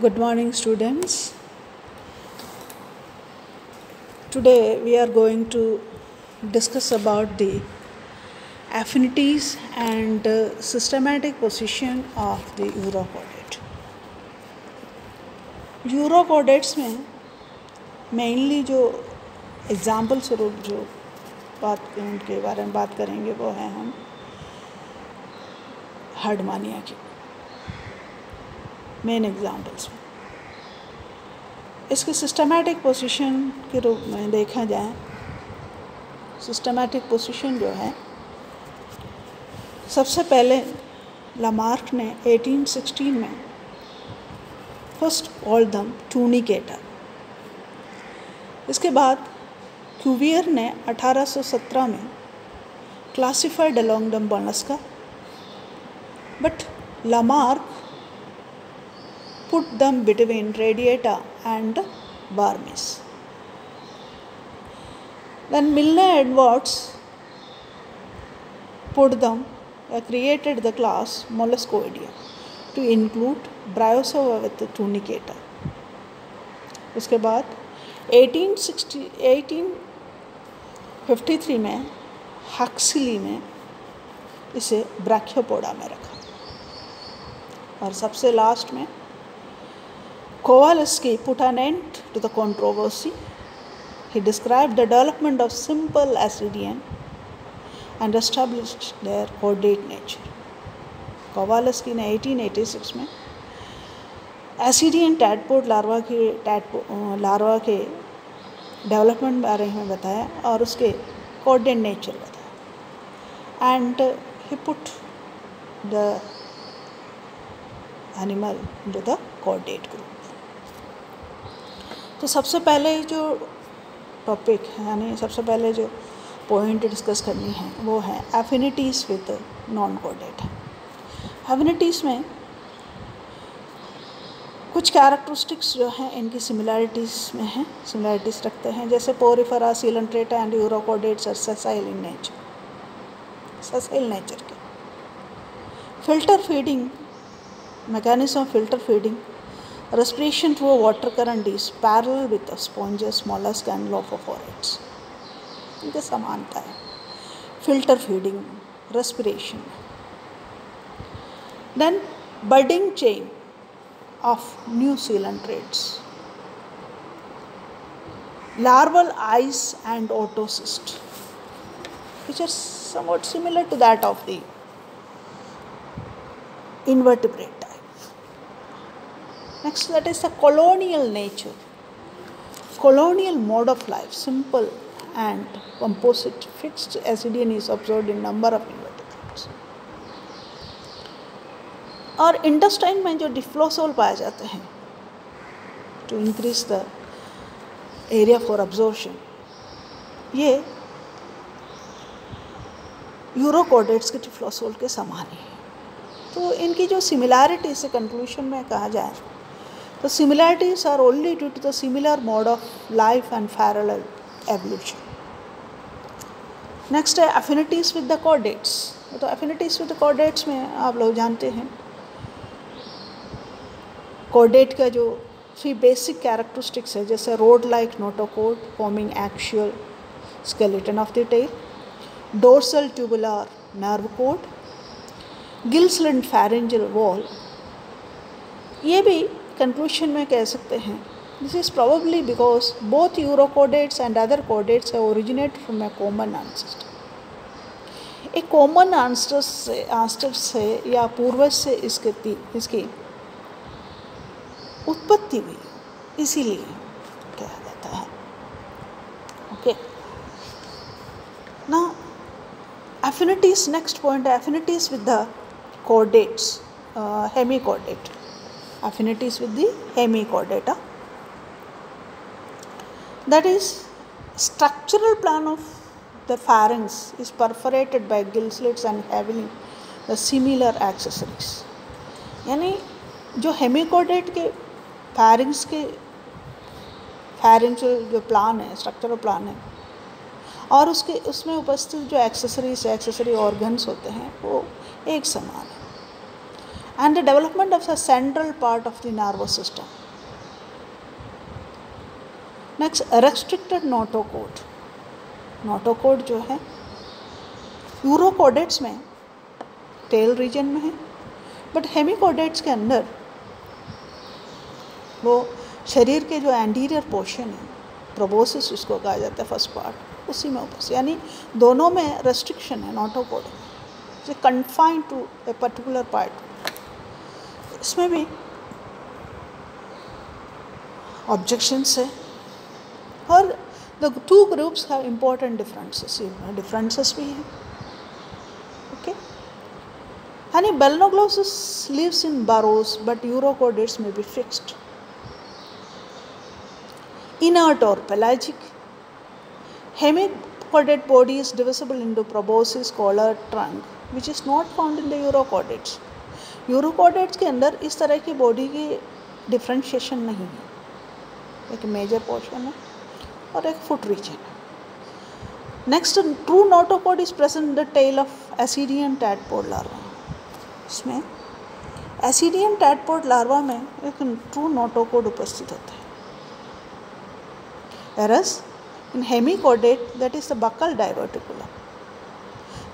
Good morning, students. Today we are going to discuss about the affinities and uh, systematic position of the urochordate urochordates में mainly जो example स्वरूप जो बात उनके बारे में बात करेंगे वो है हम हार्डमानिया की मेन एग्जाम्पल्स में इसके सिस्टमेटिक पोजीशन के रूप में देखा जाए सिस्टमेटिक पोजीशन जो है, सबसे पहले लामार्क ने 1816 में फ़र्स्ट ऑल दम टूनिकेटर इसके बाद क्यूवियर ने 1817 में क्लासिफाइड अलोंग दम बनस्का but Lamarck put them between radiata and barmes. Then Milne Edwards put them, uh, created the class Molluscoidea to include Bryosova with tunicata. उसके बाद 1860 1853 में हक्सिली ने इसे ब्रैक्योपोडा में रखा और सबसे लास्ट में Kowalski put an end to the controversy. He described the development of simple acidian and established their chordate nature. Kowalski ने 1886 में एसिडियन टैडपोड लार्वा के टैडपो लार्वा के डेवलपमेंट बारे में बताया और उसके कोऑर्डिनेट नेचर बताया and he put the animal into the coordinate group तो सबसे पहले जो टॉपिक है, यानी सबसे पहले जो पॉइंट डिस्कस करनी है, वो है एफिनिटीज़ विद नॉन कोडेट एफिनिटीज़ में कुछ कैरेक्टरिस्टिक्स जो हैं, इनकी सिमिलैरिटीज़ में हैं सिमिलैरिटीज़ रखते हैं, जैसे porifera coelenterate and urochordates are sessile in nature sessile nature के। Filter feeding mechanism filter feeding respiration through a water current is parallel with the sponges, mollusk and lophophorids. इनके समानता है filter feeding respiration then budding chain of new coelenterates larval eyes and otocyst which are somewhat similar to that of the invertebrate Next, that is the colonial nature. Colonial mode of life, simple and composite, fixed acidian is observed in number of invertebrates. और इंडस्टाइन में जो डिफ्लोसोल पाए जाते हैं to increase the area for absorption ये urochordates के डिफ्लोसोल के समान ही है तो इनकी जो सिमिलैरिटी से कंक्लूशन में कहा जाए The similarities are only due to the similar mode of life and parallel evolution. Next है एफिनिटीज़ विद द कॉर्डेट्स तो एफिनिटीज़ विद द कॉर्डेट्स में आप लोग जानते हैं कॉर्डेट का जो थ्री बेसिक कैरेक्टरिस्टिक्स है जैसे rod like notochord forming actual skeleton of the tail, dorsal tubular nerve cord, gill slits pharyngeal wall. ये भी कंक्लूशन में कह सकते हैं this is probably because both urochordates and other chordates है originate from a common answer एक common answer से answer से या पूर्वज से इसके इसकी उत्पत्ति हुई, इसीलिए कहा जाता है। ओके ना affinities next point affinities with the chordates hemichordate affinities with the hemichordata. That is, structural plan of the pharynx is perforated by gill slits and having the similar accessories. यानी जो हेमिकोडेट के फैरिंग्स के फैरिंगल जो plan है structural plan है और उसके उसमें उपस्थित जो एक्सेसरीज एक्सेसरी ऑर्गन्स होते हैं वो एक समान है and the development of the central part of the nervous system. Next restricted notochord notochord जो है यूरोकोडेट्स में टेल रीजन में है बट हेमिकोडेट्स के अंदर, वो शरीर के जो एंटीरियर पोर्शन है प्रोबोसिस उसको कहा जाता है फ़र्स्ट पार्ट उसी में उपस्थित यानी दोनों में रेस्ट्रिक्शन है notochord confined to a particular part उसमें भी। ऑब्जेक्शंस है। और the two groups have important differences differences भी हैं। Okay honey balanoglossus lives in burrows but urochordates में बी फिक्स्ड इनर्ट और pelagic hemichordate body is divisible into proboscis collar trunk which is not found in the urochordates urochordates के अंदर इस तरह की body की डिफ्रेंशिएशन नहीं है। एक मेजर पोर्शन है और एक फुट रीजन है। Next true notochord is present the tail of ascidian tadpole larva इसमें एसिडियन टैटपोड लार्वा में एक ट्रू नोटोकोड उपस्थित होता है। In hemichordate, that is the buccal diverticulum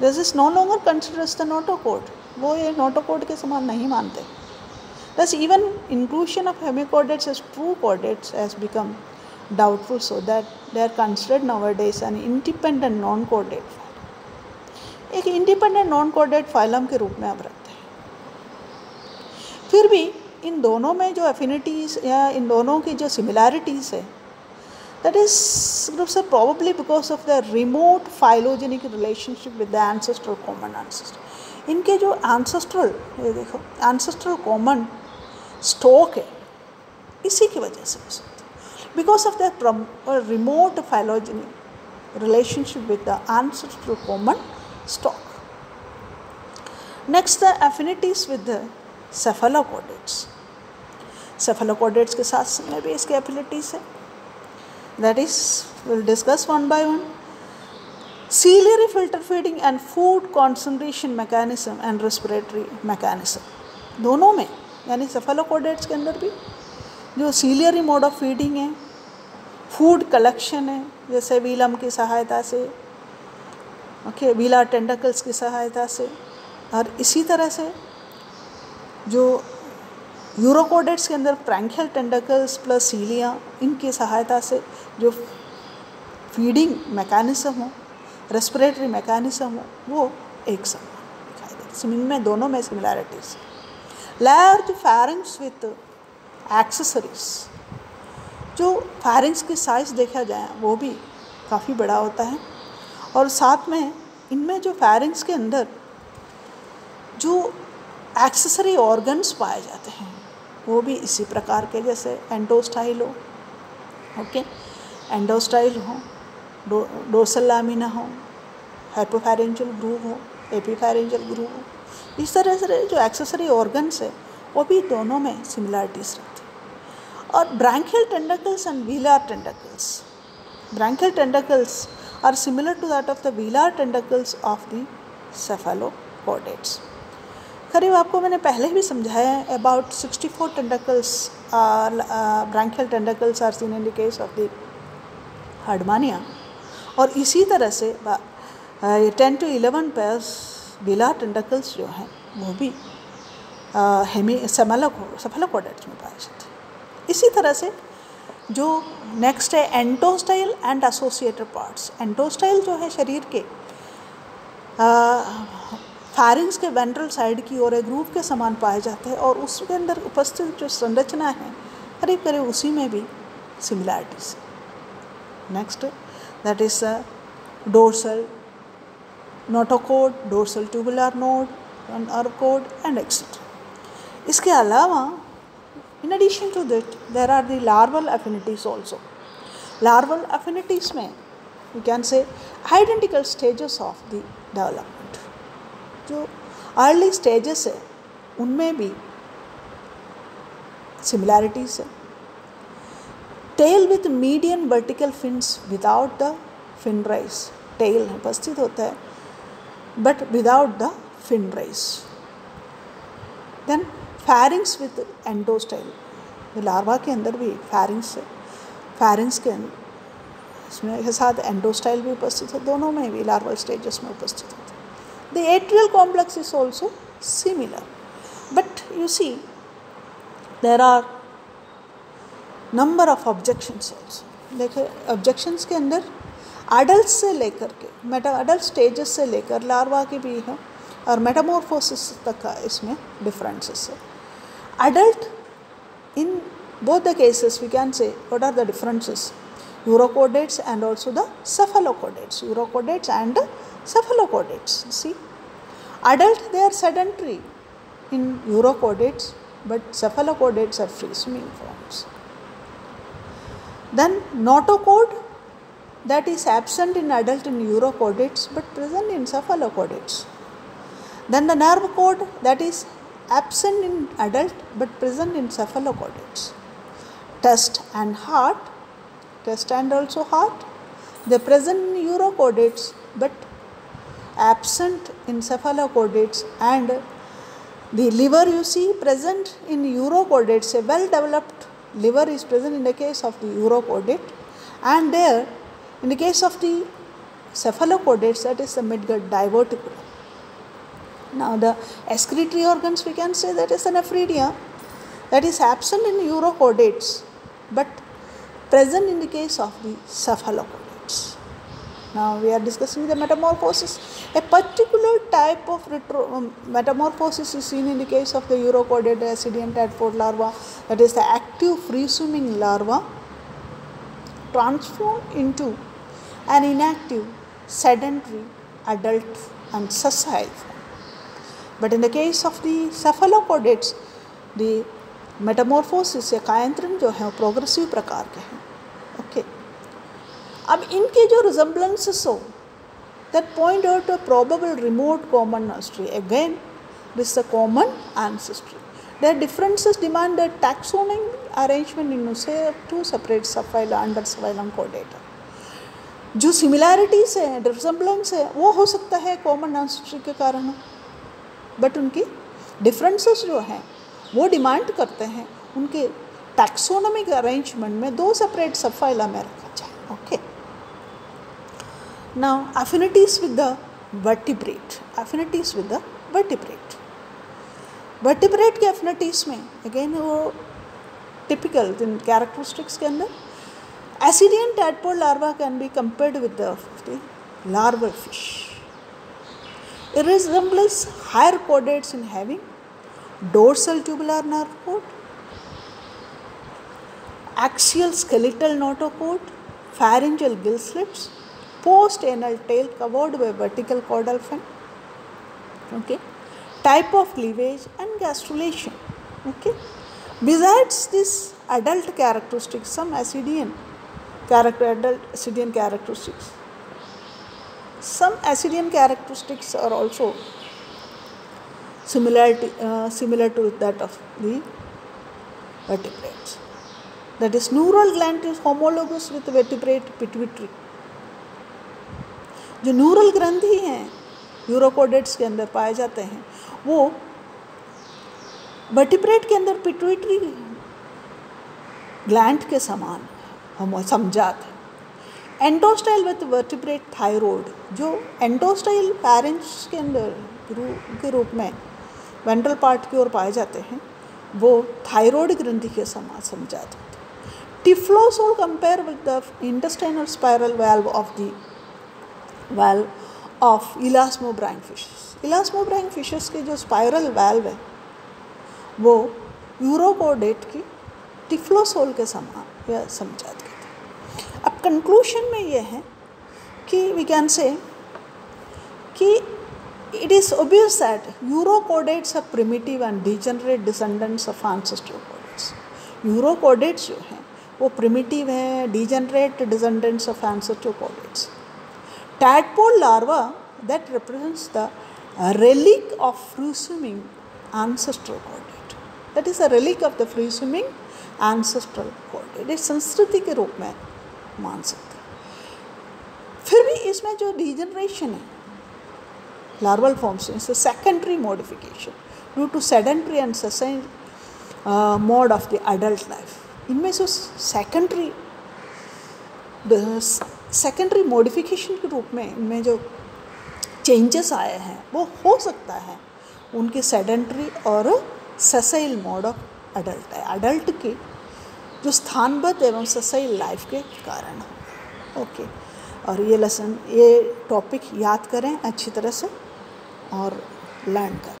this is no longer considered as the notochord वो ये notochord के समान नहीं मानते। Thus even inclusion of hemichordates as true chordates has become doubtful so that they are considered nowadays an independent non chordate एक independent non chordate phylum के रूप में अब रखते हैं। फिर भी इन दोनों में जो एफिनिटीज या इन दोनों की जो सिमिलैरिटीज है दैट इज़ ग्रुप से probably because of the remote phylogenetic relationship with the ancestor common ancestor इनके जो एंसेस्ट्रल ये देखो एंसेस्ट्रल कॉमन स्टॉक है, इसी की वजह से because of the remote phylogeny relationship with the ancestral common stock next the affinities with the cephalochordates cephalochordates के साथ में भी इसके एफिनिटीज है। That is will discuss one by one ciliary filter feeding and food concentration mechanism and respiratory mechanism. दोनों में, यानी सेफेलोकोडेट्स के अंदर भी, जो सीलियरी मोड ऑफ़ फीडिंग है फ़ूड कलेक्शन है, जैसे वीलम की सहायता से ओके वीला टेंडकल्स की सहायता से, और इसी तरह से जो यूरोकोडेट्स के अंदर प्रैंकियल टेंडकल्स प्लस सीलिया इनकी सहायता से जो फीडिंग मैकेनिज्म हो रेस्पिरेटरी मैकेनिज्म हो वो एक समान दिखाई देती इनमें दोनों में similarities large pharynx with accessories जो फैरिंग्स की साइज़ देखा जाए, वो भी काफ़ी बड़ा होता है। और साथ में इनमें जो फैरिंग्स के अंदर जो एक्सेसरी ऑर्गन्स पाए जाते हैं, वो भी इसी प्रकार के, जैसे एंडोस्टाइल हो ओके एंडोस्टाइल हो डो डोसल लामिना हो हाइपोफेरेंजल ग्रूव हो एपीफेरेंजल ग्रूव हो, इस तरह से जो एक्सेसरी ऑर्गन्स है, वो भी दोनों में सिमिलरिटीज रहती है। और branchial tentacles and velar tentacles branchial tentacles are similar to that of the velar tentacles of the cephalochordates करीब आपको मैंने पहले भी समझाया है about sixty four tentacles branchial tentacles are seen in the case of the Herdmania और इसी तरह से ten to eleven pairs velar tentacles जो हैं, वो भी हेमी सेमलक सफलकोडेट्स में पाए जाते हैं। इसी तरह से जो नेक्स्ट है endostyle and associated parts endostyle जो है शरीर के फैरिंग्स के वेंट्रल साइड की ओर एक ग्रूव के समान पाए जाते हैं और उसके अंदर उपस्थित जो संरचना है करीब करीब उसी में भी similarities next that is dorsal notochord dorsal tubular nerve cord and etcetera इसके अलावा in addition to that there are the larval affinities also larval affinities में you can say identical stages of the development जो early stages है उनमें भी similarities है tail with medium vertical fins without the fin rays tail उपस्थित होता है but without the fin rays then pharynx with endostyle larva के अंदर भी फैरिंग्स फैरिंग्स के इसमें के साथ एंडोस्टाइल भी उपस्थित है. दोनों में भी लार्वल स्टेजेस में उपस्थित होते हैं. The atrial complex is also similar but you see there are number of objections देखे ऑब्जेक्शंस के अंदर एडल्ट से लेकर के मेटा अडल्ट स्टेजेस से लेकर लार्वा की भी है और मेटामोरफोसिस तक का इसमें डिफरेंसेस है। Adult in both the cases we can say what are the differences urochordates and also the cephalochordates urochordates and cephalochordates see adult they are sedentary in urochordates but cephalochordates are free swimming forms then notochord that is absent in adult in urochordates but present in cephalochordates. Then the nerve cord that is absent in adult but present in cephalochordates. Test and heart, test and also heart, they present in urochordates but absent in cephalochordates and the liver you see present in urochordates, a well developed liver is present in the case of the urochordate and there in the case of the cephalochordates, that is the midgut diverticulum. Now, the excretory organs, we can say that is nephridia that is absent in urochordates but present in the case of the cephalochordates. Now, we are discussing the metamorphosis. A particular type of retro, um, metamorphosis is seen in the case of the urochordate ascidian tadpole larva, that is the active free swimming larva transformed into an inactive, sedentary, adult and sessile form. But in the case of the cephalochordates, the metamorphosis या कायंत्रण जो है वो progressive प्रकार के हैं okay अब इनके जो रिजम्बलेंसेस हो that point out a probable remote common history again this a common ancestry their differences demand that taxonomic arrangement in से two separate subphyla under subphylum कोडेटा जो सिमिलैरिटीज हैं डिसम्बलेंस है, वो हो सकता है कॉमन एंसेस्ट्री के कारण बट उनकी डिफरेंसेस जो हैं, वो डिमांड करते हैं उनके टैक्सोनॉमिक अरेंजमेंट में दो सेपरेट सफाइला में रखा जाए. Okay okay. Now affinities with the vertebrate affinities with the vertebrate vertebrate के अफिनिटीज में अगेन वो टिपिकल कैरेक्टरिस्टिक्स के अंदर Ascidian tadpole larva can be compared with the, the larval fish. It resembles higher chordates in having dorsal tubular nerve cord, axial skeletal notochord, pharyngeal gill slits, post-anal tail covered by vertical caudal fin. Okay, type of cleavage and gastrulation. Okay, besides this adult characteristics, some ascidian character adult ascidian characteristics. Some ascidian characteristics are also similarity, uh, similar to that of the vertebrates. That is, neural gland is homologous with vertebrate pituitary. जो neural ग्रंथि हैं urochordates के अंदर पाए जाते हैं, वो vertebrate के अंदर पिट्यूटरी ग्लैंड के समान हम समझाते एंडोस्टाइल विथ वर्टिब्रेट थायरॉयड जो एंडोस्टाइल पेरेंट्स के अंदर के रूप में वेंट्रल पार्ट की ओर पाए जाते हैं, वो थायरॉयड ग्रंथि के समान समझाते हैं। Typhlosole compare with the intestinal spiral valve of the valve of elasmobranch fishes elasmobranch fishes के जो स्पायरल वैल्व है, वो यूरोकोडेट की टिफ्लोसोल के समान, या समझा गए थे अब कंक्लूशन में ये है कि वी कैन से कि it is obvious that urochordates are primitive and degenerate descendants of ancestral chordates जो हैं, वो प्रिमिटिव हैं degenerate descendants of ancestral Tadpole larva that represents the relic of free swimming ancestral chordate. That is a relic of the free swimming ancestral chordate. इस संस्कृति के रूप में मान सकते हैं फिर भी इसमें जो डिजनरेशन है लार्वल फॉर्म्स से secondary modification due to sedentary and sessile mode of the adult life इनमें से सेकेंडरी सेकेंडरी मॉडिफिकेशन के रूप में इनमें जो चेंजेस आए हैं, वो हो सकता है उनके सेडेंट्री और ससाइल मोड ऑफ़ अडल्ट है। अडल्ट की जो स्थानबद्ध एवं ससाइल लाइफ के कारण हो। ओके और ये लेसन ये टॉपिक याद करें, अच्छी तरह से और लर्न करें।